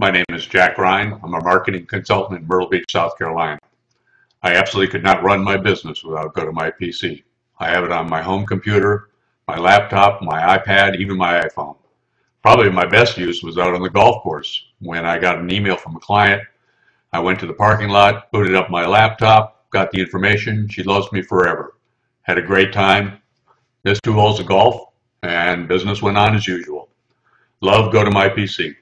My name is Jack Rein. I'm a marketing consultant in Myrtle Beach, South Carolina. I absolutely could not run my business without GoToMyPC. I have it on my home computer, my laptop, my iPad, even my iPhone. Probably my best use was out on the golf course when I got an email from a client. I went to the parking lot, booted up my laptop, got the information. She loves me forever. Had a great time, missed two holes of golf, and business went on as usual. Love GoToMyPC.